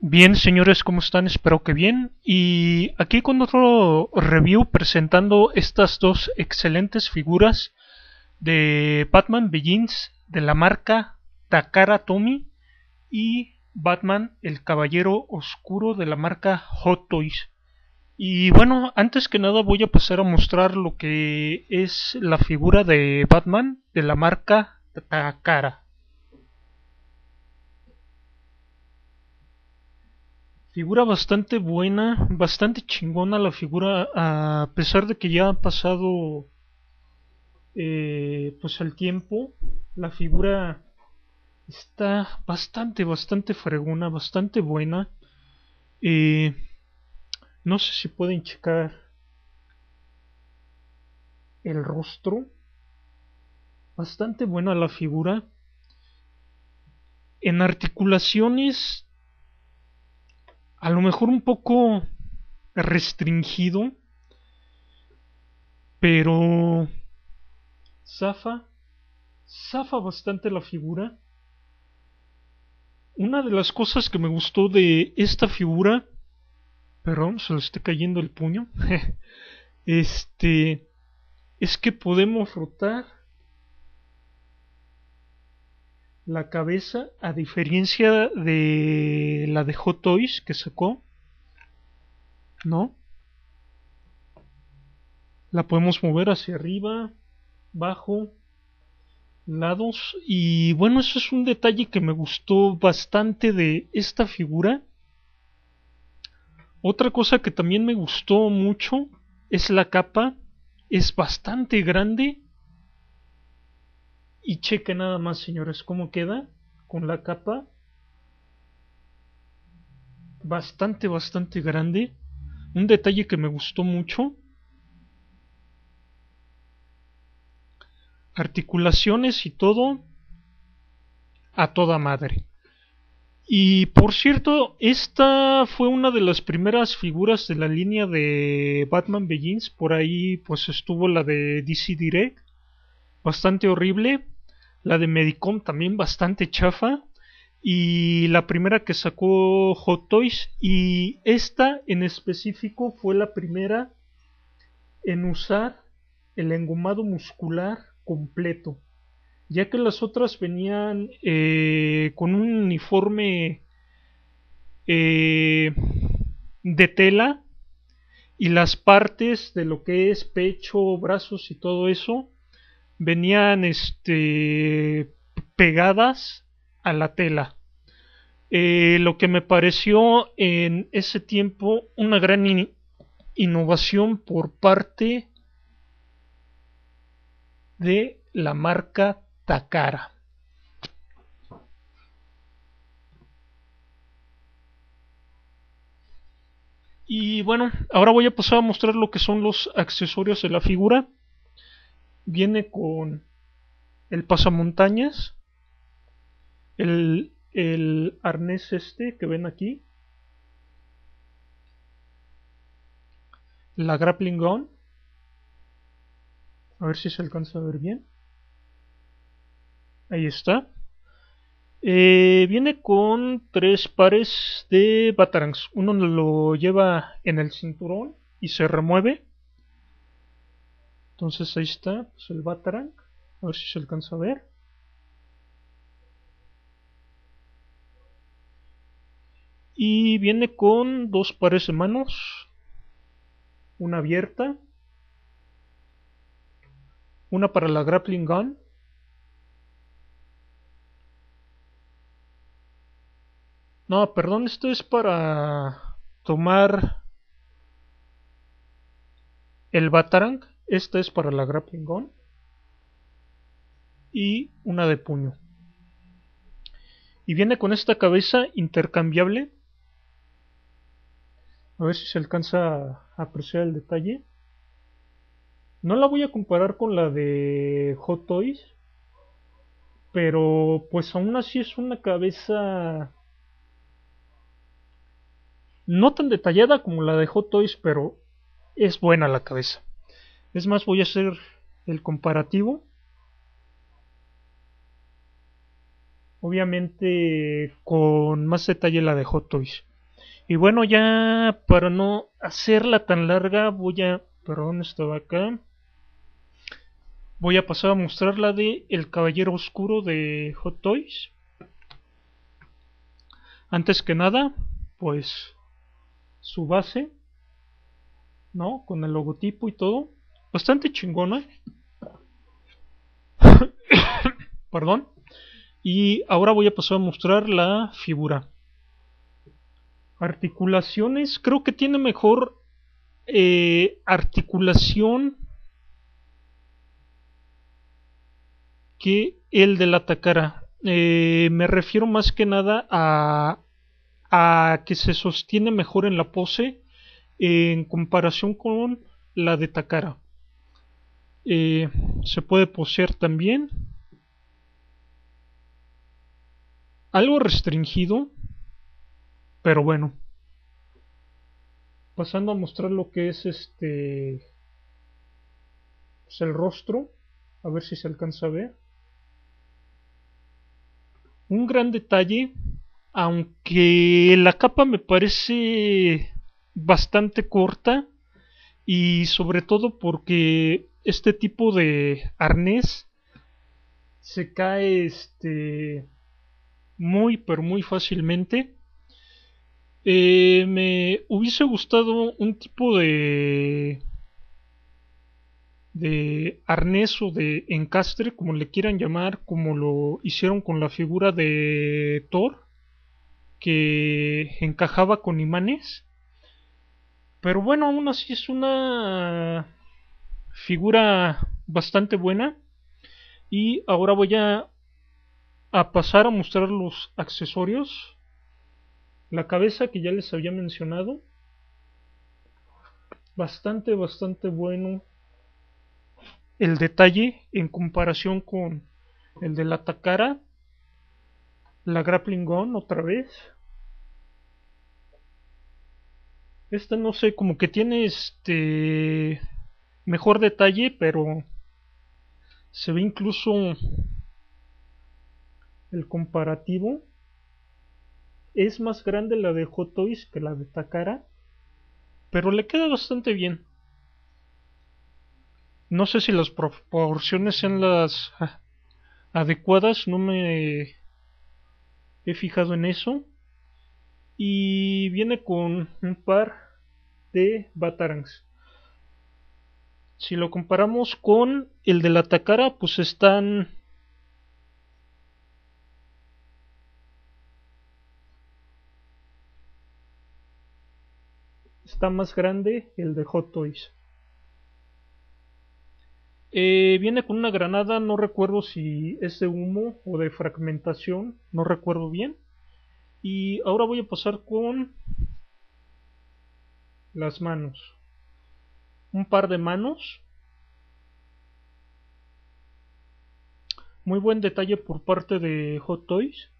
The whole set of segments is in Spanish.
Bien, señores, ¿cómo están? Espero que bien. Y aquí con otro review presentando estas dos excelentes figuras de Batman Begins de la marca Takara Tomy y Batman el Caballero Oscuro de la marca Hot Toys. Y bueno, antes que nada voy a pasar a mostrar lo que es la figura de Batman de la marca Takara. Figura bastante buena, bastante chingona la figura, a pesar de que ya ha pasado eh, pues el tiempo, la figura está bastante, bastante fregona, bastante buena. Eh, no sé si pueden checar el rostro. Bastante buena la figura. En articulaciones a lo mejor un poco restringido, pero zafa, zafa bastante la figura. Una de las cosas que me gustó de esta figura, perdón, se le está cayendo el puño, este, es que podemos rotar la cabeza, a diferencia de la de Hot Toys que sacó, ¿no? La podemos mover hacia arriba, bajo, lados. Y bueno, eso es un detalle que me gustó bastante de esta figura. Otra cosa que también me gustó mucho es la capa. Es bastante grande y cheque nada más, señores, cómo queda con la capa. Bastante, bastante grande. Un detalle que me gustó mucho. Articulaciones y todo. A toda madre. Y por cierto, esta fue una de las primeras figuras de la línea de Batman Begins. Por ahí pues estuvo la de DC Direct. Bastante horrible la de Medicom también bastante chafa. Y la primera que sacó Hot Toys y esta en específico fue la primera en usar el engomado muscular completo. Ya que las otras venían eh, con un uniforme eh, de tela y las partes de lo que es pecho, brazos y todo eso venían este pegadas a la tela. Eh, lo que me pareció en ese tiempo una gran innovación por parte de la marca Takara. Y bueno, ahora voy a pasar a mostrar lo que son los accesorios de la figura viene con el pasamontañas, el, el arnés este que ven aquí, la grappling gun, a ver si se alcanza a ver bien, ahí está, eh, viene con tres pares de batarangs, uno lo lleva en el cinturón y se remueve entonces ahí está pues el Batarang. A ver si se alcanza a ver. Y viene con dos pares de manos. Una abierta. Una para la grappling gun. No, perdón, esto es para tomar el Batarang esta es para la grappling gun. Y una de puño. Y viene con esta cabeza intercambiable. A ver si se alcanza a apreciar el detalle. No la voy a comparar con la de Hot Toys. Pero pues aún así es una cabeza no tan detallada como la de Hot Toys, pero es buena la cabeza. Es más, voy a hacer el comparativo. obviamente con más detalle la de Hot Toys. Y bueno, ya para no hacerla tan larga, voy a... Perdón, estaba acá. Voy a pasar a mostrar la de El Caballero Oscuro de Hot Toys. Antes que nada, pues su base, ¿no? Con el logotipo y todo. Bastante chingona. Perdón. Y ahora voy a pasar a mostrar la figura. Articulaciones. Creo que tiene mejor eh, articulación que el de la Takara. Eh, me refiero más que nada a, a que se sostiene mejor en la pose en comparación con la de Takara. Eh, se puede poseer también. Algo restringido, pero bueno. Pasando a mostrar lo que es este pues el rostro, a ver si se alcanza a ver. Un gran detalle, aunque la capa me parece bastante corta y sobre todo porque este tipo de arnés se cae este muy pero muy fácilmente eh, me hubiese gustado un tipo de de arnés o de encastre, como le quieran llamar, como lo hicieron con la figura de Thor, que encajaba con imanes. Pero bueno, aún así es una figura bastante buena. Y ahora voy a, a pasar a mostrar los accesorios. La cabeza que ya les había mencionado. Bastante, bastante bueno el detalle en comparación con el de la Takara, la Grappling Gun otra vez. Esta no sé, como que tiene este mejor detalle, pero se ve incluso el comparativo. Es más grande la de Hot Toys que la de Takara, pero le queda bastante bien. No sé si las proporciones sean las adecuadas, no me he fijado en eso. Y viene con un par de Batarangs. Si lo comparamos con el de la Takara, pues están está más grande el de Hot Toys. Eh, viene con una granada, no recuerdo si es de humo o de fragmentación, no recuerdo bien. Y ahora voy a pasar con las manos. Un par de manos. Muy buen detalle por parte de Hot Toys.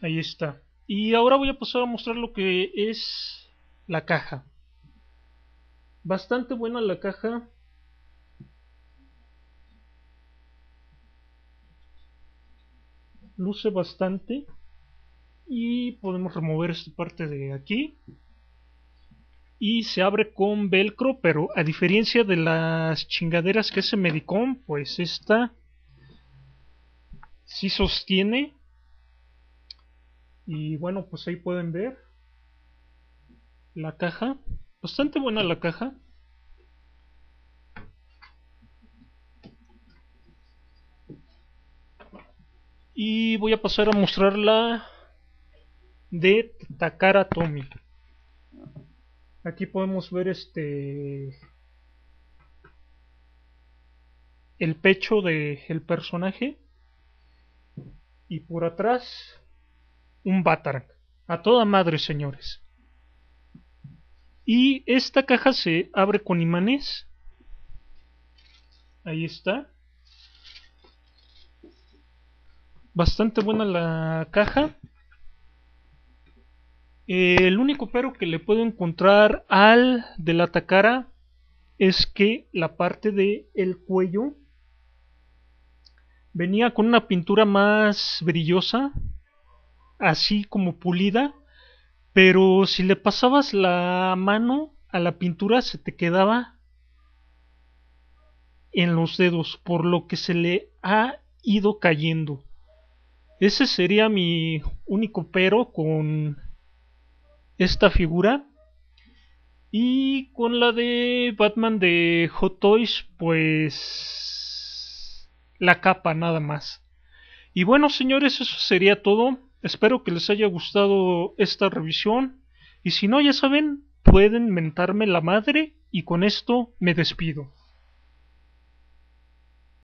Ahí está. Y ahora voy a pasar a mostrar lo que es la caja. Bastante buena la caja. Luce bastante. Y podemos remover esta parte de aquí. Y se abre con velcro, pero a diferencia de las chingaderas que se Medicom, pues esta sí sostiene. Y bueno, pues ahí pueden ver la caja. Bastante buena la caja. Y voy a pasar a mostrarla de Takara Tomy. Aquí podemos ver este el pecho del el personaje y por atrás un Batarang. A toda madre, señores. Y esta caja se abre con imanes. Ahí está. Bastante buena la caja. El único pero que le puedo encontrar al de la Takara es que la parte del el cuello venía con una pintura más brillosa, así como pulida, pero si le pasabas la mano a la pintura se te quedaba en los dedos, por lo que se le ha ido cayendo. Ese sería mi único pero con esta figura. Y con la de Batman de Hot Toys, pues la capa nada más. Y bueno, señores, eso sería todo. Espero que les haya gustado esta revisión. Y si no, ya saben, pueden mentarme la madre y con esto me despido.